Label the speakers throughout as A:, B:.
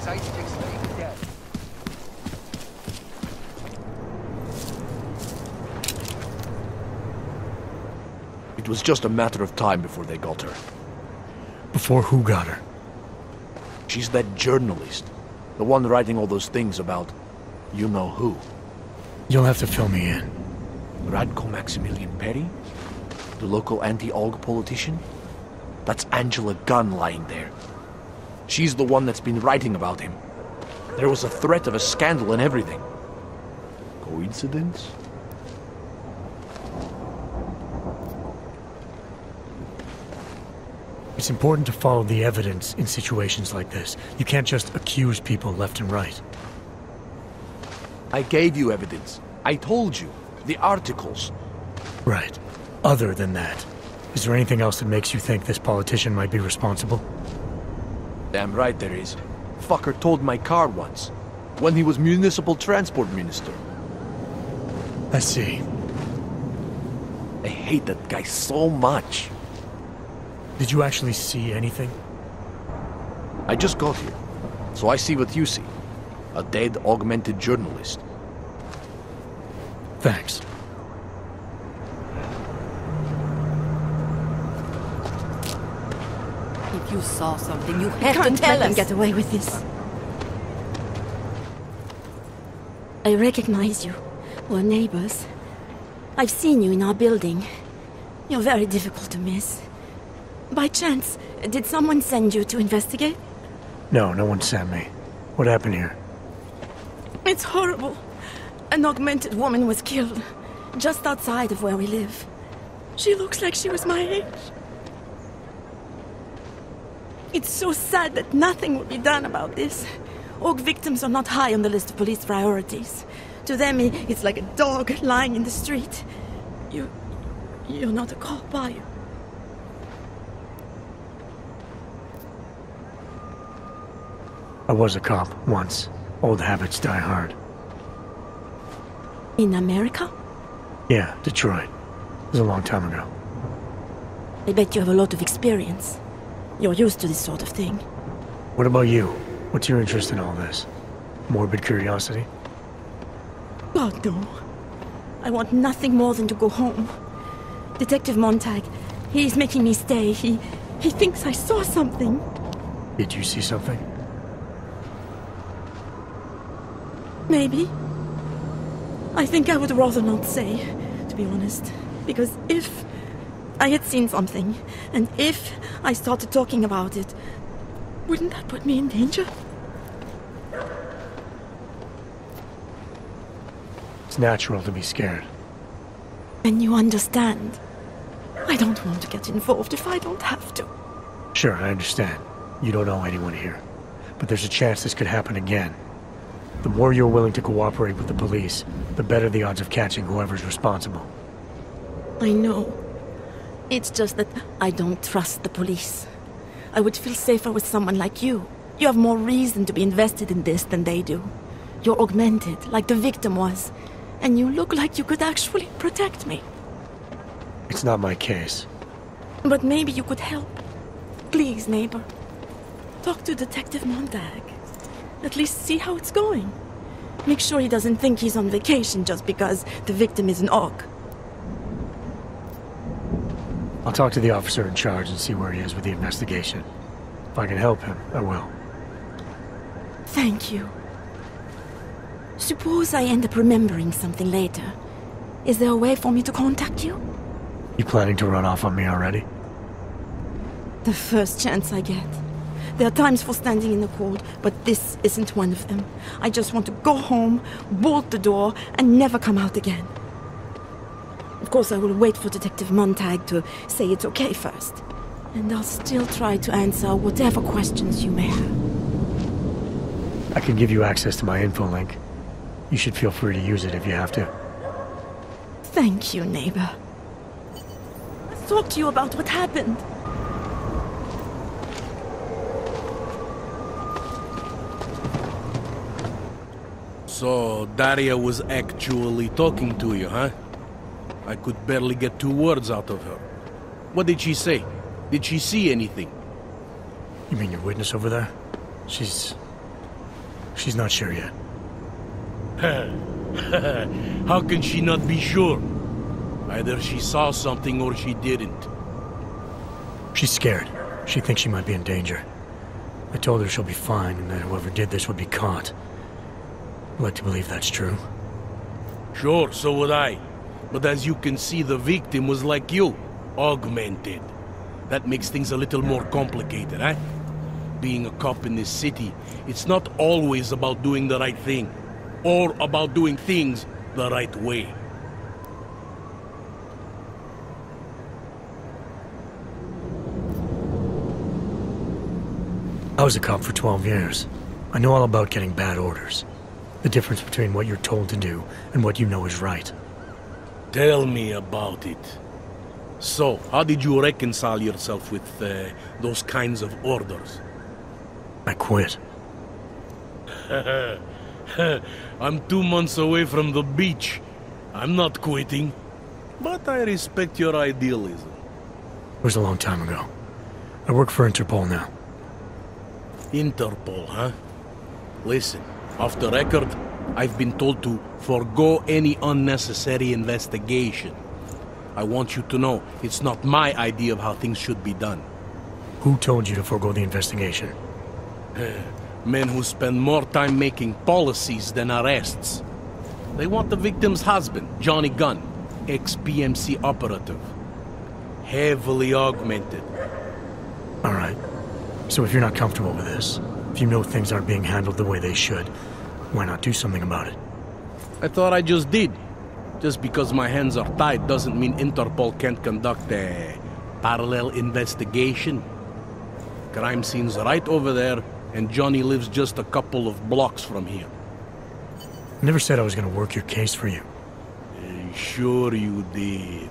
A: organization is dead.
B: It was just a matter of time before they got her.
C: Before who got her?
B: She's that journalist. The one writing all those things about you know who.
C: You'll have to fill me in.
B: Radko Maximilian Perry? The local anti-AUG politician? That's Angela Gunn lying there. She's the one that's been writing about him. There was a threat of a scandal and everything. Coincidence?
C: It's important to follow the evidence in situations like this. You can't just accuse people left and right.
B: I gave you evidence. I told you. The articles.
C: Right. Other than that, is there anything else that makes you think this politician might be responsible?
B: Damn right there is. Fucker told my car once. When he was municipal transport minister.
C: I see.
B: I hate that guy so much.
C: Did you actually see anything?
B: I just got here. So I see what you see. A dead, augmented journalist.
C: Thanks.
D: You saw something, you
E: You
D: have to
E: can't
D: tell
E: let them get away with this. I recognize you. We're neighbors. I've seen you in our building. You're very difficult to miss. By chance, did someone send you to investigate?
C: No, no one sent me. What happened here?
E: It's horrible. An augmented woman was killed just outside of where we live. She looks like she was my age. It's so sad that nothing will be done about this. Aug victims are not high on the list of police priorities. To them, it's like a dog lying in the street. You. You're not a cop, are you?
C: I was a cop once. Old habits die hard.
E: In America?
C: Yeah, Detroit. It was a long time ago.
E: I bet you have a lot of experience. You're used to this sort of thing.
C: What about you? What's your interest in all this? Morbid curiosity?
E: God, no. I want nothing more than to go home. Detective Montag, he's making me stay. He. he thinks I saw something.
C: Did you see something?
E: Maybe. I think I would rather not say, to be honest. Because if I had seen something, and if I started talking about it, wouldn't that put me in danger?
C: It's natural to be scared.
E: And you understand. I don't want to get involved if I don't have to.
C: Sure, I understand. You don't know anyone here. But there's a chance this could happen again. The more you're willing to cooperate with the police, the better the odds of catching whoever's responsible.
E: I know. It's just that I don't trust the police. I would feel safer with someone like you. You have more reason to be invested in this than they do. You're augmented, like the victim was. And you look like you could actually protect me.
C: It's not my case.
E: But maybe you could help. Please, neighbor. Talk to Detective Montag. At least see how it's going. Make sure he doesn't think he's on vacation just because the victim is an aug.
C: I'll talk to the officer in charge and see where he is with the investigation. If I can help him, I will.
E: Thank you. Suppose I end up remembering something later. Is there a way for me to contact you?
C: You planning to run off on me already?
E: The first chance I get. There are times for standing in the cold, but this isn't one of them. I just want to go home, bolt the door, and never come out again. Of course, I will wait for Detective Montag to say it's okay first. And I'll still try to answer whatever questions you may have.
C: I can give you access to my infolink. You should feel free to use it if you have to.
E: Thank you, neighbor. Let's talk to you about what happened.
F: So, Daria was actually talking to you, huh? I could barely get two words out of her. What did she say? Did she see anything?
C: You mean your witness over there? She's... She's not sure yet.
F: How can she not be sure? Either she saw something or she didn't.
C: She's scared. She thinks she might be in danger. I told her she'll be fine and that whoever did this would be caught. I'd like to believe that's true.
F: Sure, so would I. But as you can see, the victim was like you, augmented. That makes things a little more complicated, eh? Being a cop in this city, it's not always about doing the right thing, or about doing things the right way.
C: I was a cop for 12 years. I know all about getting bad orders. The difference between what you're told to do and what you know is right.
F: Tell me about it. So, how did you reconcile yourself with uh, those kinds of orders?
C: I quit.
F: I'm two months away from the beach. I'm not quitting. But I respect your idealism.
C: It was a long time ago. I work for Interpol now.
F: Interpol, huh? Listen, off the record, I've been told to forego any unnecessary investigation. I want you to know it's not my idea of how things should be done.
C: Who told you to forego the investigation?
F: Eh, men who spend more time making policies than arrests. They want the victim's husband, Johnny Gunn, ex-PMC operative. Heavily augmented.
C: All right. So if you're not comfortable with this, if you know things aren't being handled the way they should, why not do something about it?
F: I thought I just did. Just because my hands are tied doesn't mean Interpol can't conduct a parallel investigation. Crime scene's right over there, and Johnny lives just a couple of blocks from here.
C: Never said I was gonna work your case for you.
F: Eh, Sure you did.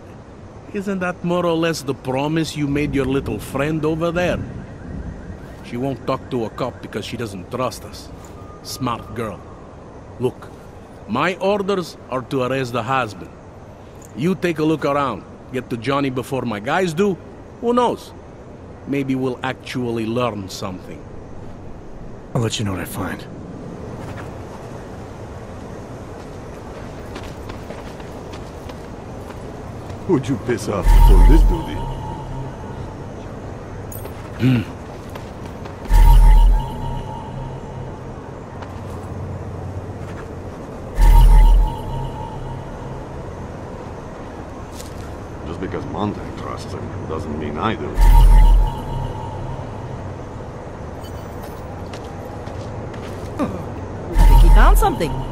F: Isn't that more or less the promise you made your little friend over there? She won't talk to a cop because she doesn't trust us. Smart girl. Look, my orders are to arrest the husband. You take a look around. Get to Johnny before my guys do. Who knows? Maybe we'll actually learn something.
C: I'll let you know what I find.
A: Who'd you piss off to pull this duty? Just Trusts him doesn't mean I do.
D: I think he found something.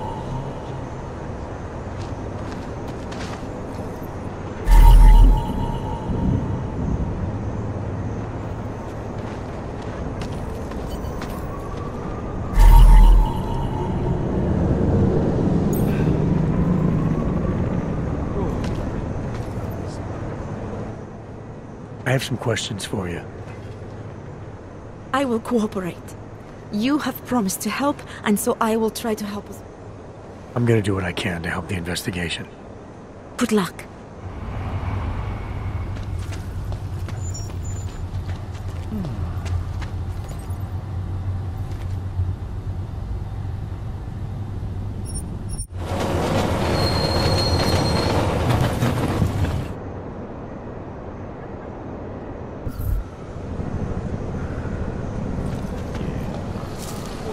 C: Have some questions for you.
E: I will cooperate. You have promised to help, and so I will try to help us.
C: I'm gonna do what I can to help the investigation.
E: Good luck.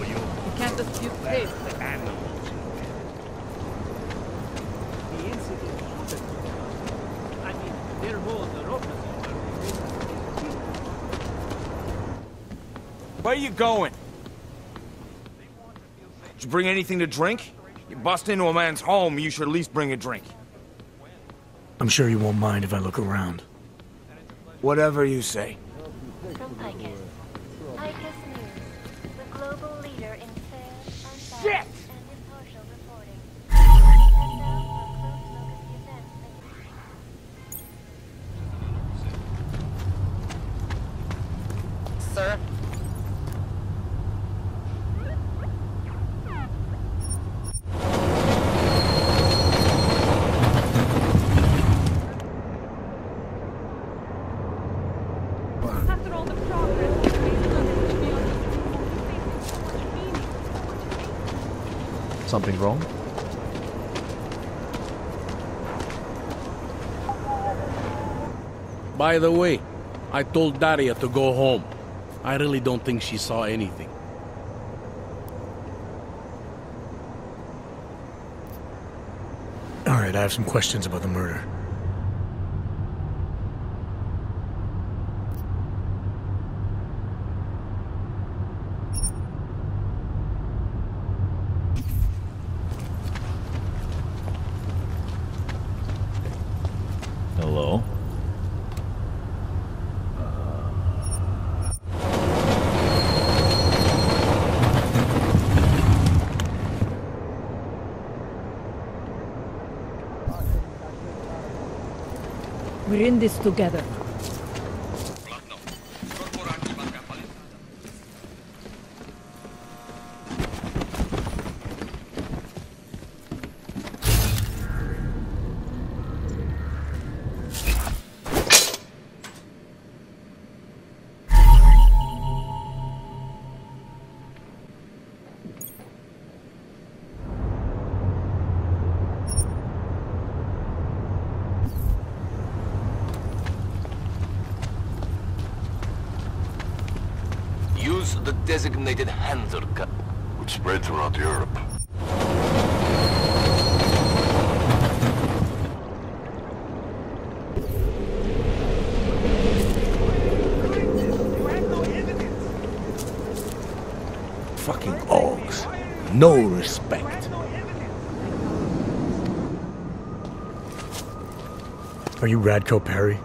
D: You can't dispute faith.
G: The incident happened. I mean, their whole neuropathy
H: Where you going? Did you bring anything to drink? You bust into a man's home, you should at least bring a drink.
C: I'm sure you won't mind if I look around.
H: Whatever you say.
I: From Picus. Picus News, the global leader in fair, unbiased,
H: Shit!
I: and impartial reporting. And now for a close look at the events that
D: Sir,
B: Something wrong?
F: By the way, I told Daria to go home. I really don't think she saw anything.
C: All right, I have some questions about the murder.
D: We're in this together.
C: Radko Perry?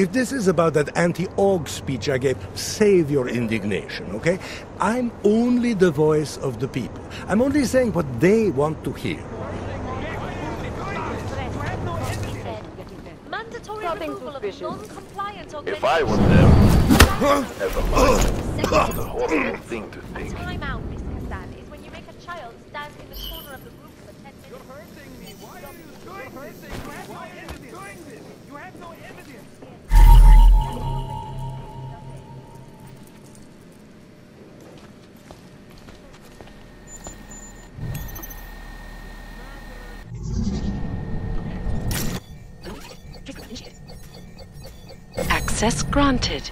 J: If this is about that anti-Aug speech I gave, save your indignation, okay? I'm only the voice of the people. I'm only saying what they want to hear.
I: Mandatory removal of non-compliant
A: If I was them, never mind. It's a horrible thing to think.
K: Access granted.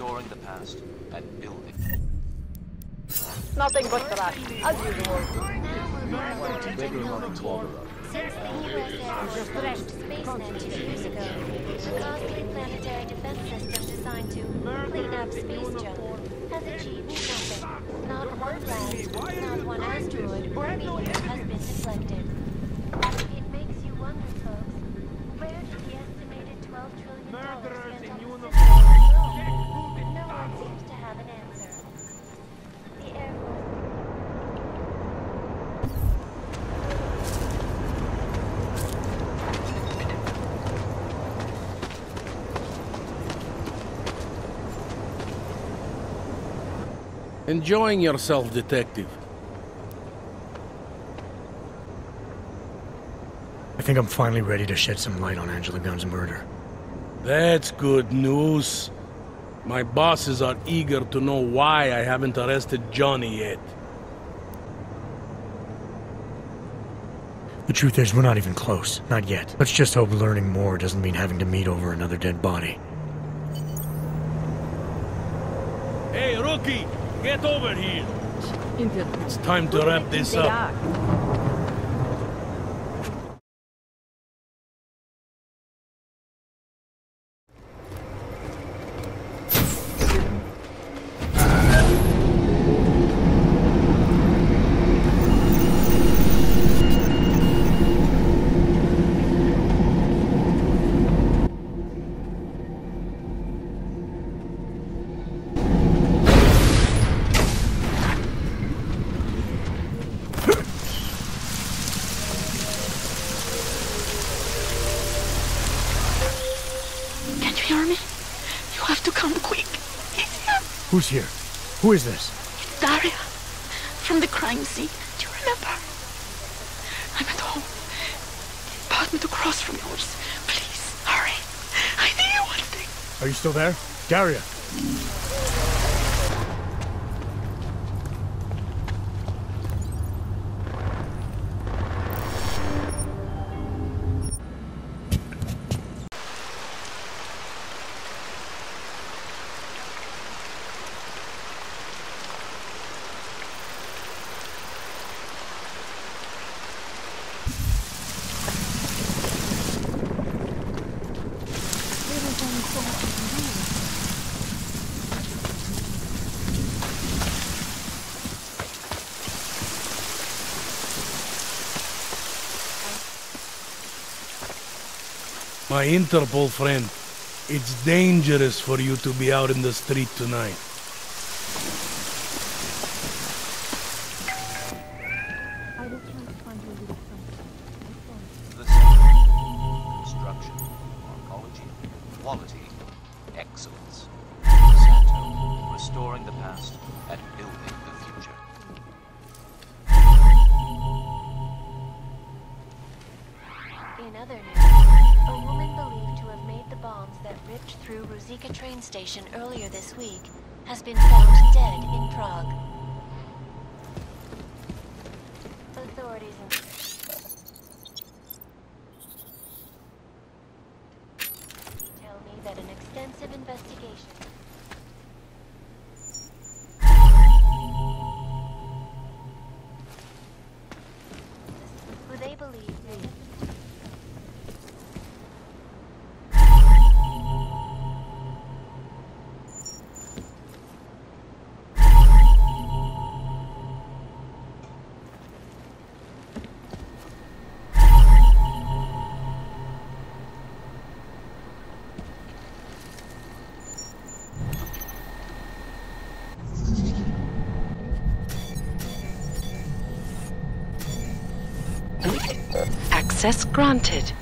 L: Restoring the past and building.
D: Nothing but trash, as usual.
I: Since the USS was crashed SpaceNet two years ago, a costly planetary defense system designed to clean up space junk has achieved nothing. Not one blast, not one asteroid or meteor has been deflected.
F: Enjoying yourself, detective.
C: I think I'm finally ready to shed some light on Angela Gunn's murder.
F: That's good news. My bosses are eager to know why I haven't arrested Johnny yet.
C: The truth is, we're not even close. Not yet. Let's just hope learning more doesn't mean having to meet over another dead body.
I: Hey, rookie! Get over here! It's time to wrap this up.
C: Who's here? Who is this?
E: Daria, from the crime scene. Do you remember? I'm at home. The apartment across from yours. Please, hurry. I need you one thing.
C: Are you still there? Daria!
I: My Interpol friend, it's dangerous for you to be out in the street tonight.
E: Access granted.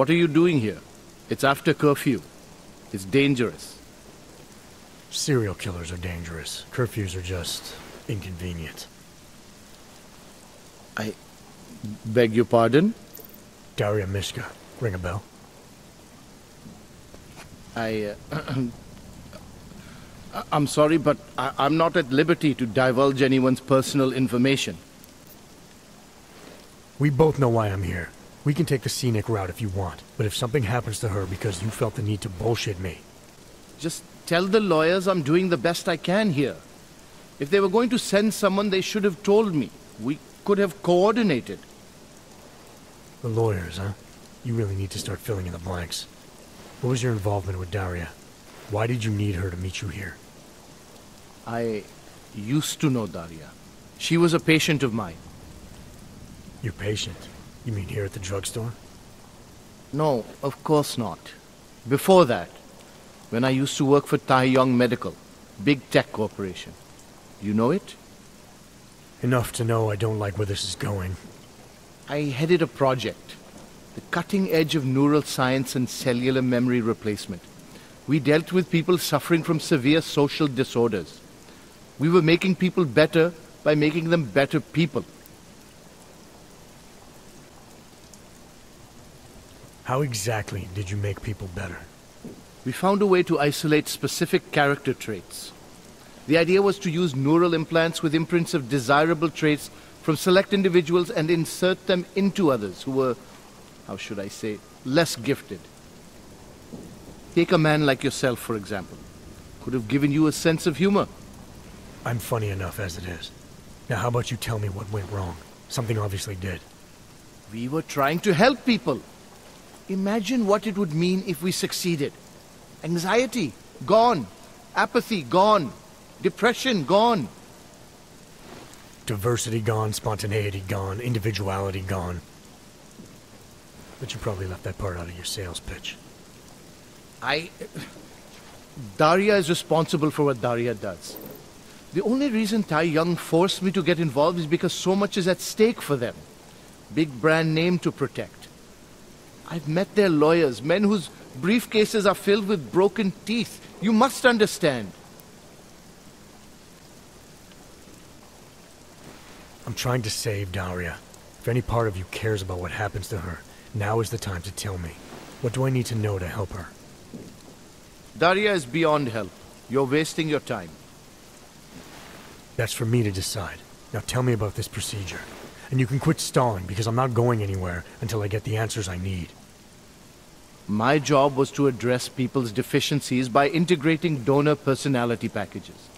M: What are you doing here? It's after curfew. It's dangerous.
C: Serial killers are dangerous. Curfews are just inconvenient.
M: I beg your pardon?
C: Daria Mishka. Ring a bell?
M: I. Uh, I'm sorry, but I- I'm not at liberty to divulge anyone's personal information.
C: We both know why I'm here. We can take the scenic route if you want, but if something happens to her because you felt the need to bullshit me,
M: Just tell the lawyers I'm doing the best I can here. If they were going to send someone, they should have told me. We could have coordinated.
C: The lawyers, huh? You really need to start filling in the blanks. What was your involvement with Daria? Why did you need her to meet you here?
M: I used to know Daria. She was a patient of mine.
C: Your patient? You mean here at the drugstore?
M: No, of course not. Before that, when I used to work for Tai Yong Medical, big tech corporation. You know it?
C: Enough to know I don't like where this is going.
M: I headed a project, the cutting edge of neural science and cellular memory replacement. We dealt with people suffering from severe social disorders. We were making people better by making them better people.
C: How exactly did you make people better?
M: We found a way to isolate specific character traits. The idea was to use neural implants with imprints of desirable traits from select individuals and insert them into others who were, how should I say, less gifted. Take a man like yourself, for example. Could have given you a sense of humor.
C: I'm funny enough as it is. Now how about you tell me what went wrong? Something obviously did.
M: We were trying to help people. Imagine what it would mean if we succeeded. Anxiety, gone. Apathy, gone. Depression, gone.
C: Diversity gone, spontaneity gone, individuality gone. But you probably left that part out of your sales pitch.
M: I... Daria is responsible for what Daria does. The only reason Tai Yong forced me to get involved is because so much is at stake for them. Big brand name to protect. I've met their lawyers, men whose briefcases are filled with broken teeth. You must understand.
C: I'm trying to save Daria. If any part of you cares about what happens to her, now is the time to tell me. What do I need to know to help her?
M: Daria is beyond help. You're wasting your time.
C: That's for me to decide. Now tell me about this procedure. And you can quit stalling, because I'm not going anywhere until I get the answers I need.
M: My job was to address people's deficiencies by integrating donor personality packages.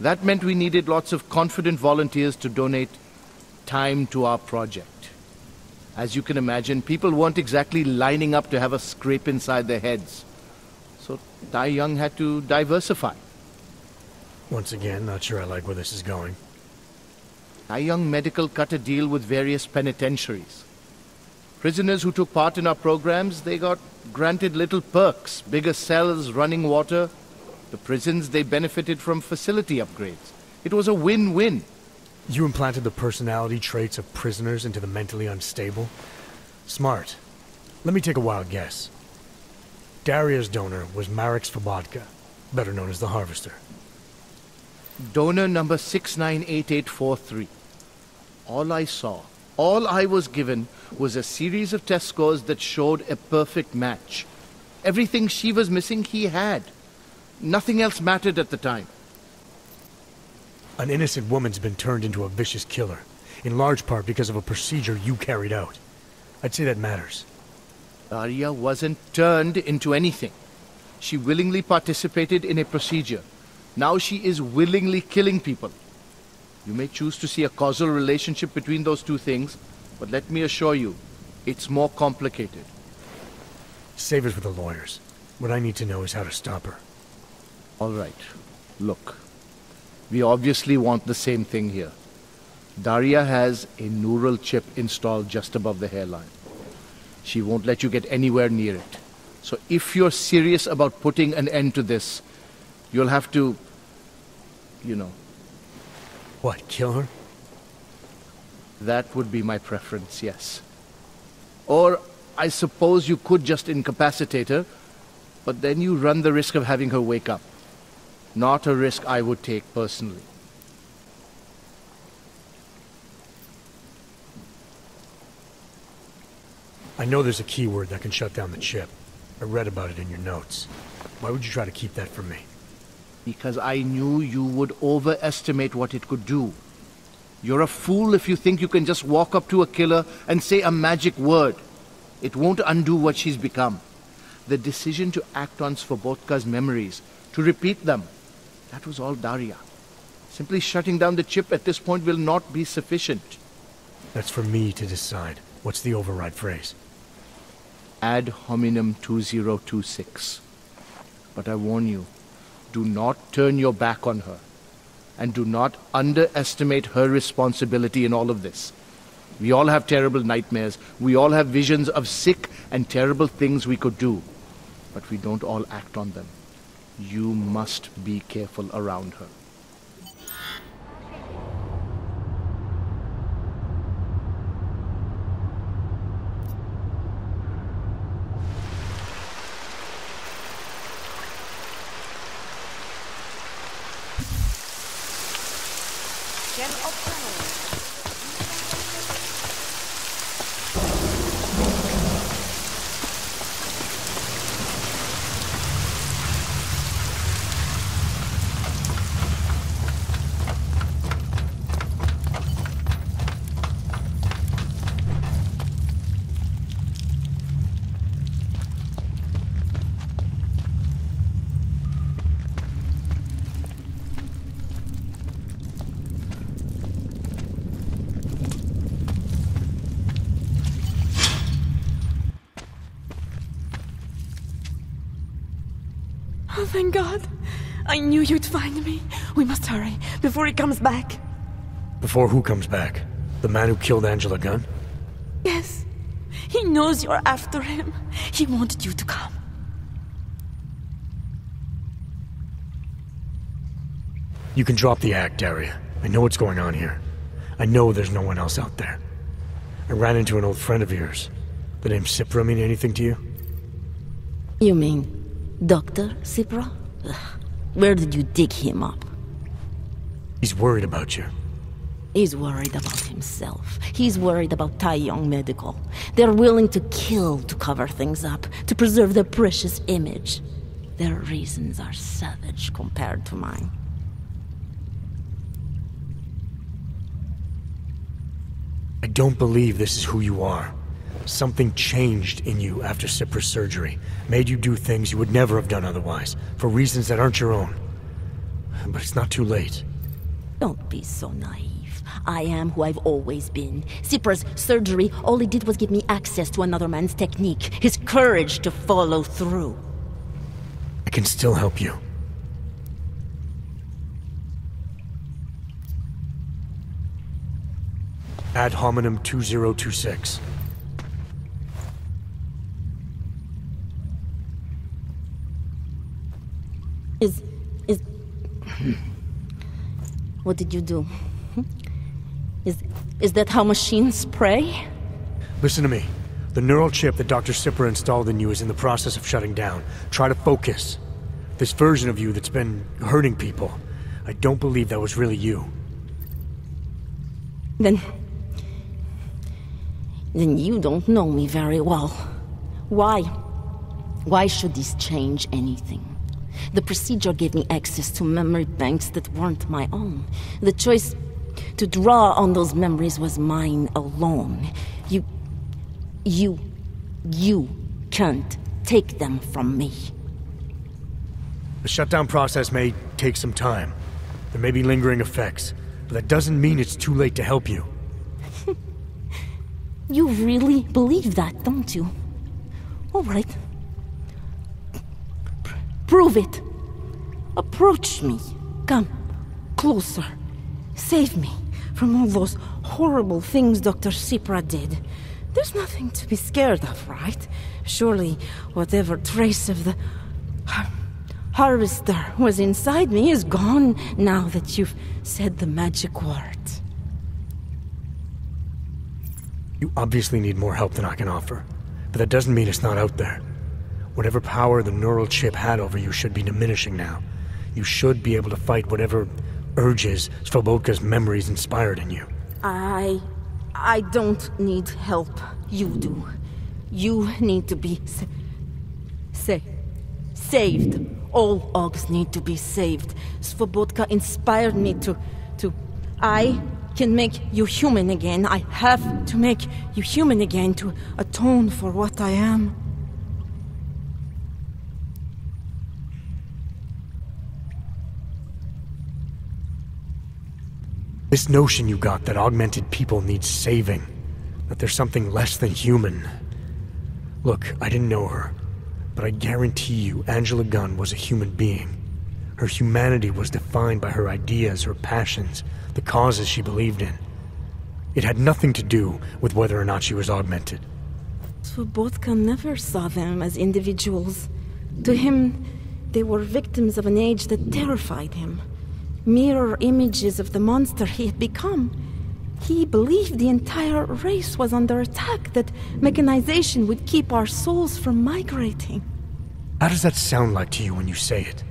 M: That meant we needed lots of confident volunteers to donate time to our project. As you can imagine, people weren't exactly lining up to have a scrape inside their heads. So Tai Yong had to diversify.
C: Once again, not sure I like where this is going.
M: Tai Yong Medical cut a deal with various penitentiaries. Prisoners who took part in our programs, they got granted little perks, bigger cells, running water. The prisons, they benefited from facility upgrades. It was a win-win.
C: You implanted the personality traits of prisoners into the mentally unstable? Smart. Let me take a wild guess. Daria's donor was Marek Svobodka, better known as the Harvester.
M: Donor number 698843. All I saw, all I was given was a series of test scores that showed a perfect match. Everything she was missing, he had. Nothing else mattered at the time.
C: An innocent woman's been turned into a vicious killer, in large part because of a procedure you carried out. I'd say that matters.
M: Daria wasn't turned into anything. She willingly participated in a procedure. Now she is willingly killing people. You may choose to see a causal relationship between those two things, but let me assure you, it's more complicated.
C: Save it for the lawyers. What I need to know is how to stop her.
M: All right. Look. We obviously want the same thing here. Daria has a neural chip installed just above the hairline. She won't let you get anywhere near it. So if you're serious about putting an end to this, you'll have to, you know.
C: What, kill her?
M: That would be my preference, yes. Or I suppose you could just incapacitate her, but then you run the risk of having her wake up. Not a risk I would take personally.
C: I know there's a keyword that can shut down the chip. I read about it in your notes. Why would you try to keep that from me?
M: Because I knew you would overestimate what it could do. You're a fool if you think you can just walk up to a killer and say a magic word. It won't undo what she's become. The decision to act on Svobodka's memories, to repeat them, that was all Daria. Simply shutting down the chip at this point will not be sufficient.
C: That's for me to decide. What's the override phrase?
M: Ad hominem 2026. But I warn you, do not turn your back on her. And do not underestimate her responsibility in all of this. We all have terrible nightmares. We all have visions of sick and terrible things we could do. But we don't all act on them. You must be careful around her.
E: Thank God. I knew you'd find me. We must hurry before he comes back.
C: Before who comes back? The man who killed Angela Gunn?
E: Yes. He knows you're after him. He wanted you to come.
C: You can drop the act, Daria. I know what's going on here. I know there's no one else out there. I ran into an old friend of yours. The name Cipra mean anything to you?
E: You mean Dr. Cipra? Where did you dig him up?
C: He's worried about you.
E: He's worried about himself. He's worried about Tai Yong Medical. They're willing to kill to cover things up, to preserve their precious image. Their reasons are savage compared to mine.
C: I don't believe this is who you are. Something changed in you after Cipra's surgery, made you do things you would never have done otherwise, for reasons that aren't your own. But it's not too late.
E: Don't be so naive. I am who I've always been. Cipra's surgery, all it did was give me access to another man's technique, his courage to follow through.
C: I can still help you. Ad hominem 2026.
E: Is. is. what did you do? Is. is that how machines pray?
C: Listen to me. The neural chip that Dr. Cipra installed in you is in the process of shutting down. Try to focus. This version of you that's been hurting people, I don't believe that was really you.
E: Then. Then you don't know me very well. Why? Why should this change anything? The procedure gave me access to memory banks that weren't my own. The choice to draw on those memories was mine alone. You. You. You can't take them from me.
C: The shutdown process may take some time. There may be lingering effects, but that doesn't mean it's too late to help you.
E: You really believe that, don't you? All right. Prove it. Approach me. Come. Closer. Save me from all those horrible things Dr. Cipra did. There's nothing to be scared of, right? Surely, whatever trace of the har- harvester was inside me is gone now that you've said the magic word.
C: You obviously need more help than I can offer, but that doesn't mean it's not out there. Whatever power the neural chip had over you should be diminishing now. You should be able to fight whatever urges Svobodka's memories inspired in you.
E: I. I don't need help. You do. You need to be. Sa- sa- saved. All Augs need to be saved. Svobodka inspired me to. to. I can make you human again. I have to make you human again to atone for what I am.
C: This notion you got that augmented people need saving, that there's something less than human. Look, I didn't know her, but I guarantee you Angela Gunn was a human being. Her humanity was defined by her ideas, her passions, the causes she believed in. It had nothing to do with whether or not she was augmented.
E: Svobotka never saw them as individuals. To him, they were victims of an age that terrified him. Mirror images of the monster he had become. He believed the entire race was under attack, that mechanization would keep our souls from migrating.
C: How does that sound like to you when you say it?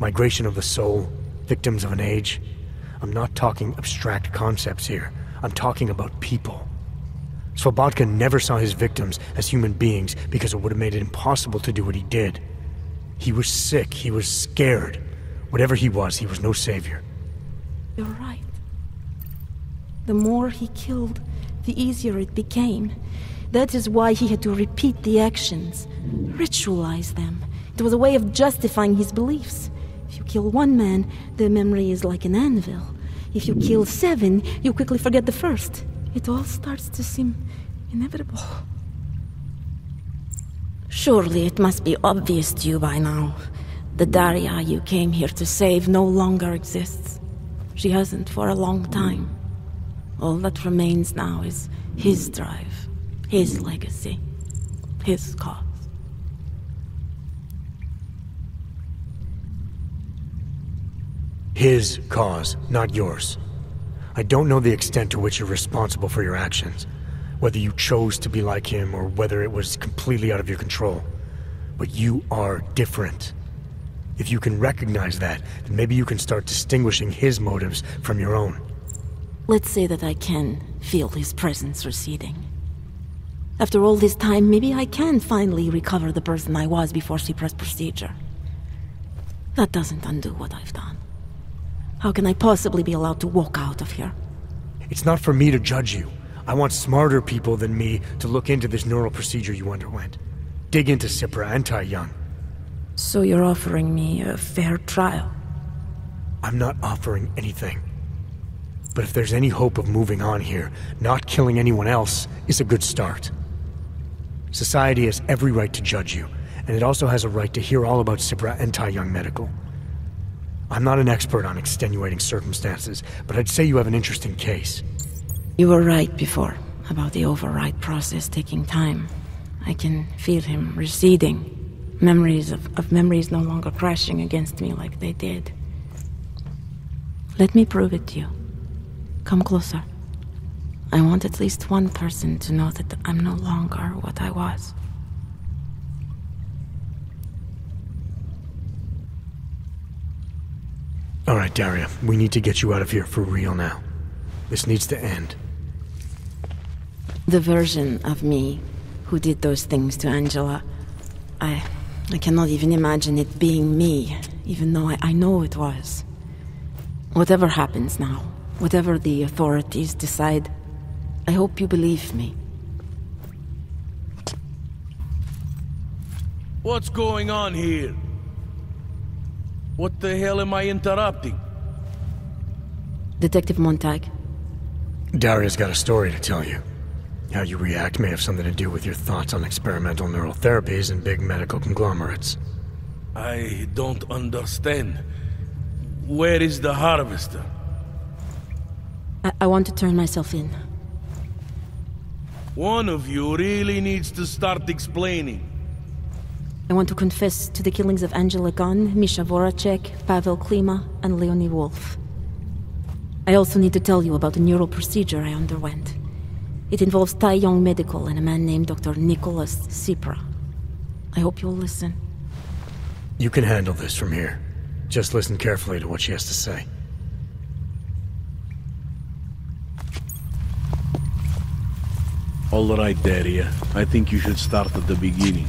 C: Migration of the soul, victims of an age? I'm not talking abstract concepts here. I'm talking about people. Svobotka never saw his victims as human beings because it would have made it impossible to do what he did. He was sick, he was scared. Whatever he was, he was no savior.
E: You're right. The more he killed, the easier it became. That is why he had to repeat the actions, ritualize them. It was a way of justifying his beliefs. If you kill one man, the memory is like an anvil. If you kill seven, you quickly forget the first. It all starts to seem inevitable. Surely it must be obvious to you by now. The Daria you came here to save no longer exists. She hasn't for a long time. All that remains now is his drive, his legacy, his cause.
C: His cause, not yours. I don't know the extent to which you're responsible for your actions, whether you chose to be like him or whether it was completely out of your control. But you are different. If you can recognize that, then maybe you can start distinguishing his motives from your own.
E: Let's say that I can feel his presence receding. After all this time, maybe I can finally recover the person I was before Cipra's procedure. That doesn't undo what I've done. How can I possibly be allowed to walk out of here?
C: It's not for me to judge you. I want smarter people than me to look into this neural procedure you underwent. Dig into Cipra and Tai Yong.
E: So you're offering me a fair trial?
C: I'm not offering anything. But if there's any hope of moving on here, not killing anyone else is a good start. Society has every right to judge you, and it also has a right to hear all about Cipra and Tai Yong Medical. I'm not an expert on extenuating circumstances, but I'd say you have an interesting case.
E: You were right before about the override process taking time. I can feel him receding. Memories of, of memories no longer crashing against me like they did. Let me prove it to you. Come closer. I want at least one person to know that I'm no longer what I was.
C: All right, Daria, we need to get you out of here for real now. This needs to end.
E: The version of me who did those things to Angela, I. I cannot even imagine it being me, even though I, I know it was. Whatever happens now, whatever the authorities decide, I hope you believe me.
F: What's going on here? What the hell am I interrupting?
E: Detective Montag.
C: Daria's got a story to tell you. How you react may have something to do with your thoughts on experimental neural therapies and big medical conglomerates.
F: I don't understand. Where is the harvester?
E: I, I want to turn myself in.
F: One of you really needs to start explaining.
E: I want to confess to the killings of Angela Gunn, Misha Voracek, Pavel Klima, and Leonie Wolf. I also need to tell you about the neural procedure I underwent. It involves Tai Yong Medical and a man named Dr. Nicholas Cipra. I hope you'll listen.
C: You can handle this from here. Just listen carefully to what she has to say.
F: All right, Daria. I think you should start at the beginning.